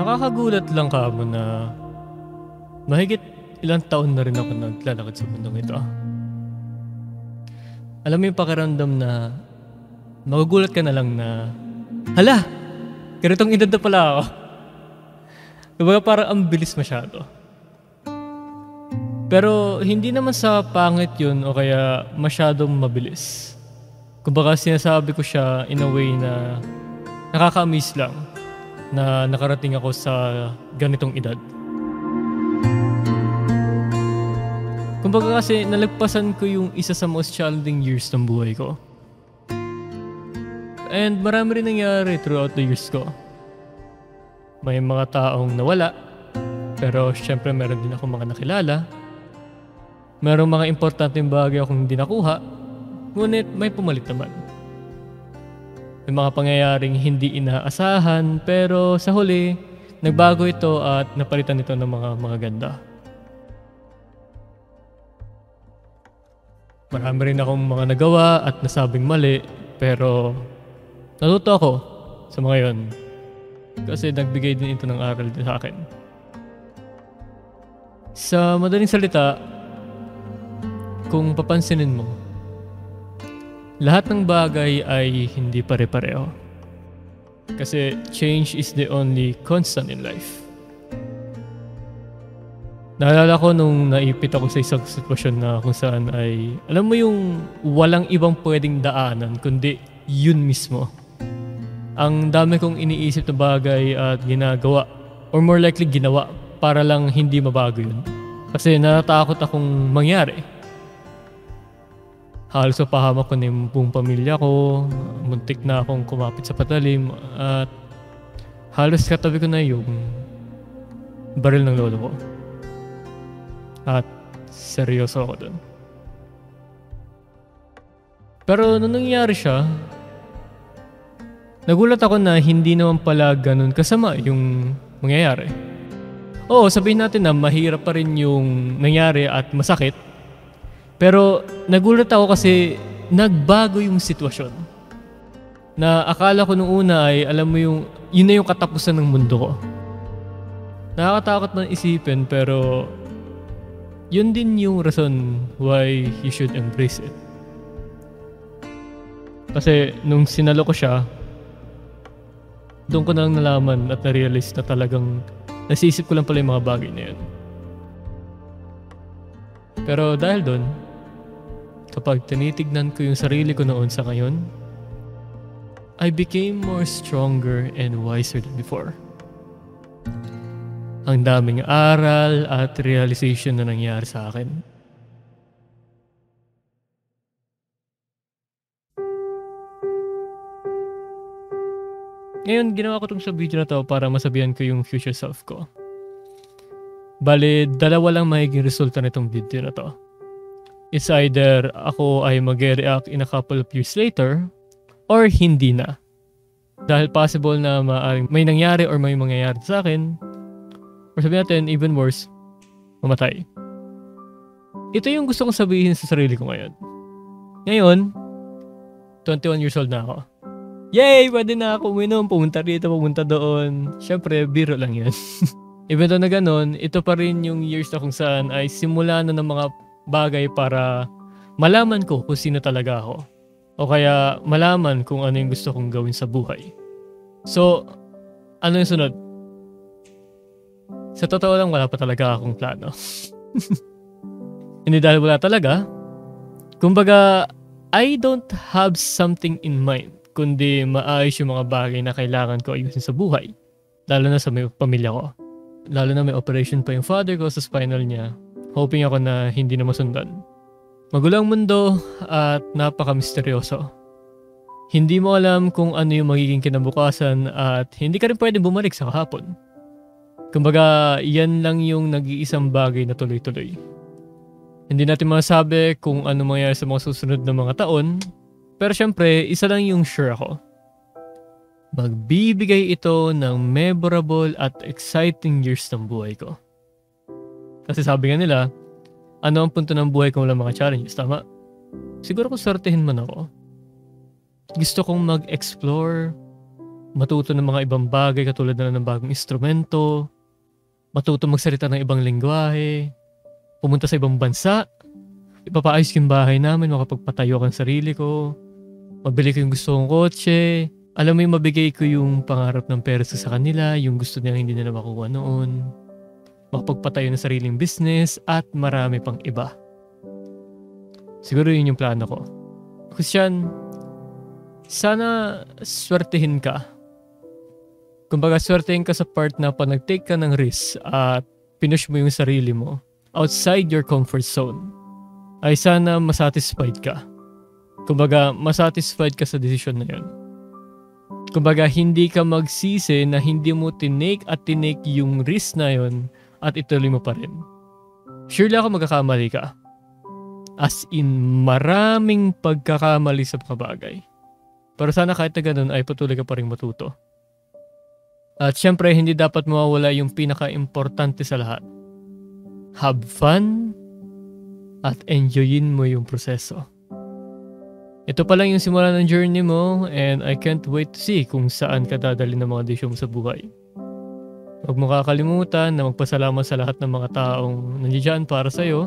Nakakagulat lang ka mo na mahigit ilang taon na rin ako naglalakad sa mundong ito. Alam mo yung pakiramdam na magugulat ka na lang na hala, ganitong edad na pala ako. Kumbaga parang ang bilis masyado. Pero hindi naman sa pangit yun o kaya masyadong mabilis. Kumbaga sinasabi ko siya in a way na nakaka-amaze lang na nakarating ako sa ganitong edad. Kumbaga kasi nalagpasan ko yung isa sa most challenging years ng buhay ko. And marami rin nangyari throughout the years ko. May mga taong nawala, pero syempre meron din ako mga nakilala. Merong mga importanteng bagay akong hindi nakuha, ngunit may pumalit naman. May mga pangyayaring hindi inaasahan, pero sa huli, nagbago ito at napalitan ito ng mga mga ganda. Marami rin akong mga nagawa at nasabing mali, pero natuto ako sa mga yon. Kasi nagbigay din ito ng aral din sa akin. Sa madaling salita, kung papansinin mo, lahat ng bagay ay hindi pare-pareho. Kasi change is the only constant in life. Naalala ko nung naipit ako sa isang sitwasyon na kung saan ay, alam mo yung walang ibang pwedeng daanan, kundi yun mismo. Ang dami kong iniisip na bagay at ginagawa, or more likely ginawa, para lang hindi mabago yun. Kasi natatakot akong mangyari. Halos pahamak ko na yung buong pamilya ko, muntik na akong kumapit sa patalim, at halos katabi ko na yung baril ng lolo ko. At seryoso ako dun. Pero nung nangyari siya, nagulat ako na hindi naman pala ganun kasama yung mangyayari. Oo, sabihin natin na mahirap pa rin yung nangyari at masakit. Pero nagulat ako kasi nagbago yung sitwasyon. Na akala ko nung una ay alam mo yung yun na yung katapusan ng mundo ko. Nakakatakot man isipin pero yun din yung rason why you should embrace it. Kasi nung sinalo ko siya, doon ko nang nalaman at na-realize na talagang nasisip ko lang pala yung mga bagay na yun. Pero dahil doon, kapag tinitignan ko yung sarili ko noon sa ngayon, I became more stronger and wiser than before. Ang daming aral at realization na nangyari sa akin. Ngayon, ginawa ko itong sa video na to para masabihan ko yung future self ko. Bale, dalawa lang magiging resulta nitong video na to. It's either ako ay mag-react in a couple of years later or hindi na. Dahil possible na maaring may nangyari or may mangyayari sa akin or sabihin natin even worse, mamatay. Ito yung gusto kong sabihin sa sarili ko ngayon. Ngayon, 21 years old na ako. Yay! Pwede na ako uminom. Pumunta rito, pumunta doon. Siyempre, biro lang yun. Even though na ganun, ito pa rin yung years na kung saan ay simula na ng mga bagay para malaman ko kung sino talaga ako. O kaya malaman kung ano yung gusto kong gawin sa buhay. So, ano yung sunod? Sa totoo lang, wala pa talaga akong plano. Hindi dahil wala talaga. Kumbaga, I don't have something in mind kundi maayos yung mga bagay na kailangan ko ayusin sa buhay. Lalo na sa may pamilya ko. Lalo na may operation pa yung father ko sa spinal niya. Hoping ako na hindi na masundan. Magulang mundo at napaka-misteryoso. Hindi mo alam kung ano yung magiging kinabukasan at hindi ka rin pwedeng bumalik sa kahapon. Kumbaga, yan lang yung nag-iisang bagay na tuloy-tuloy. Hindi natin masabi kung ano mangyayari sa mga susunod na mga taon pero syempre, isa lang yung sure ako. Magbibigay ito ng memorable at exciting years ng buhay ko. Kasi sabi nga nila, ano ang punto ng buhay kung wala mga challenges, tama? Siguro kung swertehin man ako. Gusto kong mag-explore, matuto ng mga ibang bagay katulad na ng bagong instrumento, matuto magsalita ng ibang lingwahe, pumunta sa ibang bansa, ipapaayos yung bahay namin, makapagpatayo ako ng sarili ko, mabili ko yung gusto kong kotse, alam mo yung mabigay ko yung pangarap ng pera sa kanila, yung gusto nila hindi nila makuha noon, makapagpatayo ng sariling business, at marami pang iba. Siguro yun yung plano ko. Christian, sana swertihin ka. Kumbaga, swertihin ka sa part na pa nag-take ka ng risk at pinush mo yung sarili mo outside your comfort zone, ay sana masatisfied ka. Kumbaga, masatisfied ka sa decision na yun. Kumbaga, hindi ka magsisi na hindi mo tinake at tinake yung risk na yun at ituloy mo pa rin. Surely ako magkakamali ka. As in, maraming pagkakamali sa mga bagay. Pero sana kahit na ganun ay patuloy ka pa rin matuto. At syempre, hindi dapat mawawala yung pinaka-importante sa lahat. Have fun at enjoyin mo yung proseso. Ito pa lang yung simula ng journey mo and I can't wait to see kung saan ka dadali ng mga desisyon mo sa buhay. Huwag mo kakalimutan na magpasalamat sa lahat ng mga taong nandiyan para sa'yo.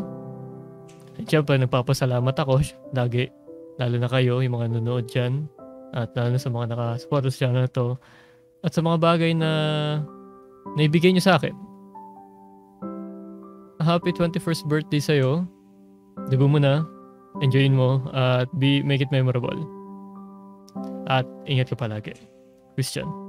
At syempre, nagpapasalamat ako lagi, lalo na kayo, yung mga nanonood dyan. At lalo sa mga nakasupport sa channel na to. At sa mga bagay na naibigay nyo sa akin. Happy 21st birthday sa'yo. Dibo mo na. Enjoyin mo at be, make it memorable. At ingat ka palagi. Christian.